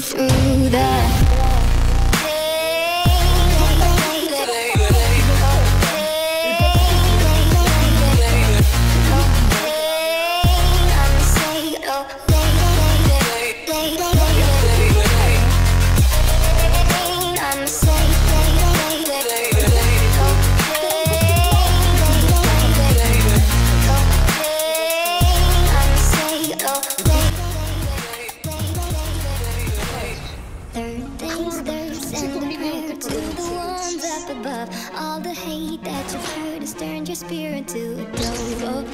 through the up above. All the hate that you've heard has turned your spirit to a dove. Oh,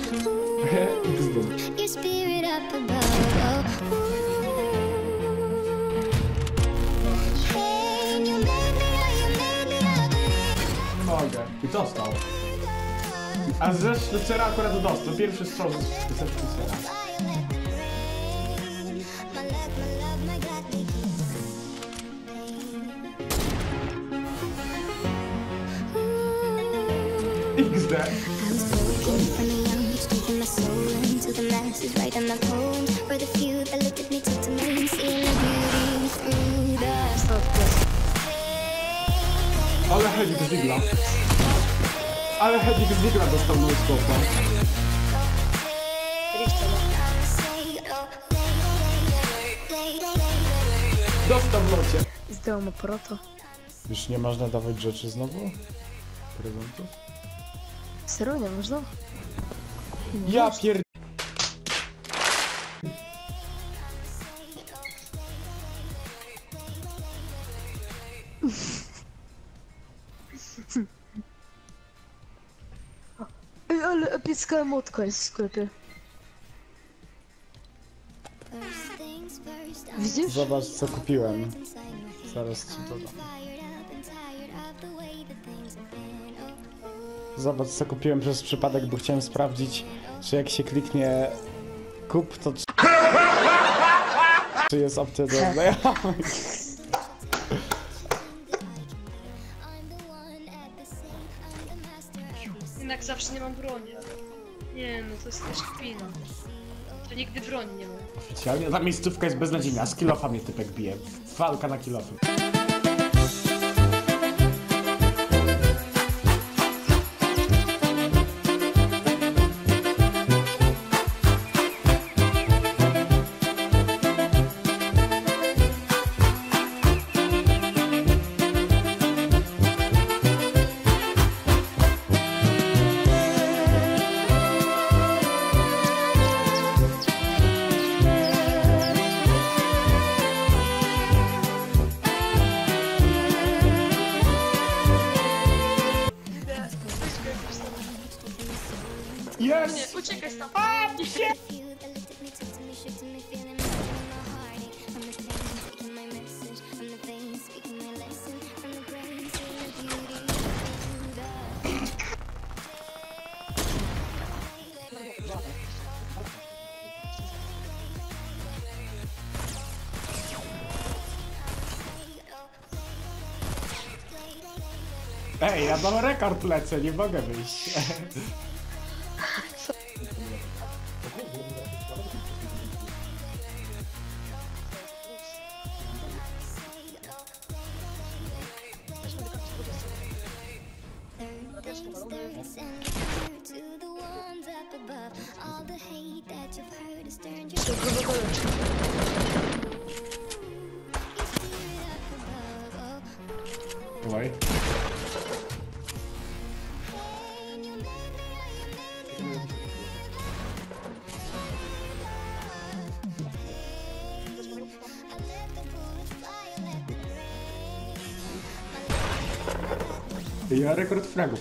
ooh, your spirit up above. Oh, ooh. Hey, you made me, oh, you made me, I believe. Mogę. I dostał. A ze sztycera akurat dostał. Pierwszy strzał ze sztycera. The Ale Hedik z Digla. Ale Hedik z Digla dostał no skopa. Dostał w locie. Zdjął mu proto. Już nie można dawać rzeczy znowu? Prezentów? Сырове нужно? Я пер... Пицкая мотка из скопи. Везде? За вас закупила. Ну. Зараз сюда. Zobacz co kupiłem przez przypadek, bo chciałem sprawdzić, czy jak się kliknie kup, to czy, czy jest opcja do znajomych. Jednak zawsze nie mam broni. Nie no, to jest też kpina. To nigdy broni nie mam. Oficjalnie ta miejscówka jest beznadziejna, z kilofa mnie typek bije. Walka na kilofy. Jest! Uciekaj stąd! Ej, ja mam rekord lecę, nie mogę wyjść. and to the ones up above. All the hate. Ja, record Fraków.